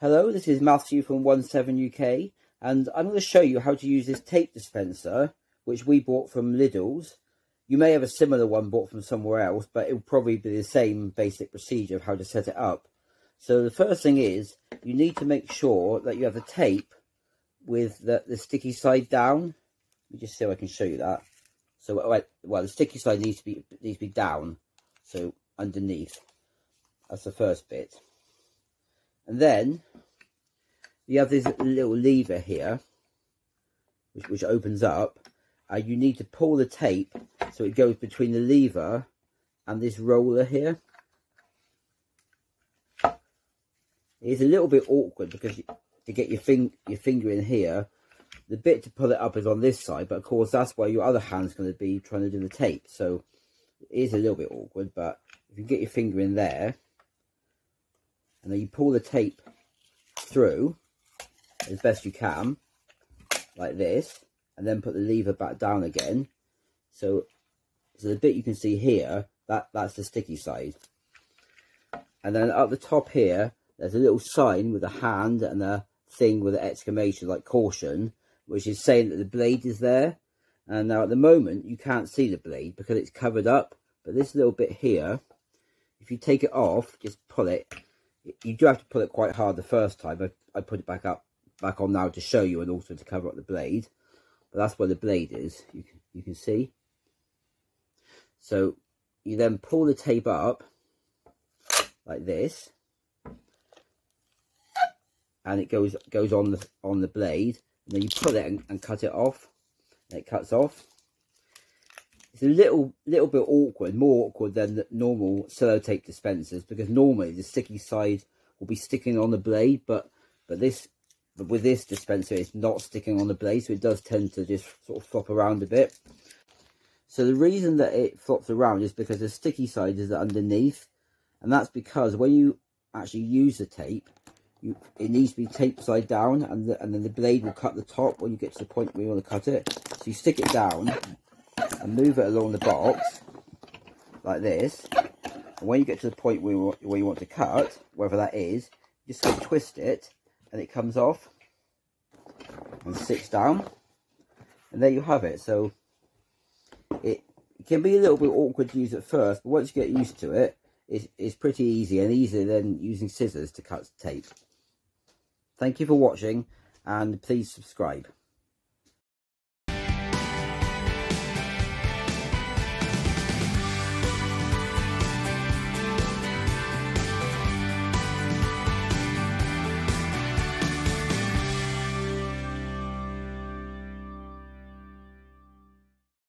Hello, this is Matthew from One Seven UK and I'm going to show you how to use this tape dispenser which we bought from Lidl's. You may have a similar one bought from somewhere else but it will probably be the same basic procedure of how to set it up. So the first thing is you need to make sure that you have the tape with the, the sticky side down. Let me just see if I can show you that. So well the sticky side needs to be needs to be down so underneath. That's the first bit. And then you have this little lever here, which, which opens up. Uh, you need to pull the tape so it goes between the lever and this roller here. It's a little bit awkward because to get your, fing your finger in here, the bit to pull it up is on this side, but of course that's where your other hand's going to be trying to do the tape. So it is a little bit awkward, but if you get your finger in there, and then you pull the tape through as best you can like this and then put the lever back down again. So so the bit you can see here that that's the sticky side. And then at the top here there's a little sign with a hand and a thing with an exclamation like caution which is saying that the blade is there. And now at the moment you can't see the blade because it's covered up. But this little bit here if you take it off just pull it. You do have to pull it quite hard the first time. I, I put it back up, back on now to show you and also to cover up the blade. But that's where the blade is, you can, you can see. So you then pull the tape up like this. And it goes goes on the on the blade. And then you pull it and, and cut it off. It cuts off it's a little little bit awkward, more awkward than the normal sellotape dispensers because normally the sticky side will be sticking on the blade, but but this with this dispenser it's not sticking on the blade, so it does tend to just sort of flop around a bit. So the reason that it flops around is because the sticky side is underneath, and that's because when you actually use the tape, you, it needs to be taped side down, and the, and then the blade will cut the top when you get to the point where you want to cut it. So you stick it down, and move it along the box like this. And when you get to the point where, where you want to cut, wherever that is, you just go twist it and it comes off and sits down. And there you have it. So it, can be a little bit awkward to use at first, but once you get used to it, it's, it's pretty easy and easier than using scissors to cut tape. Thank you for watching and please subscribe.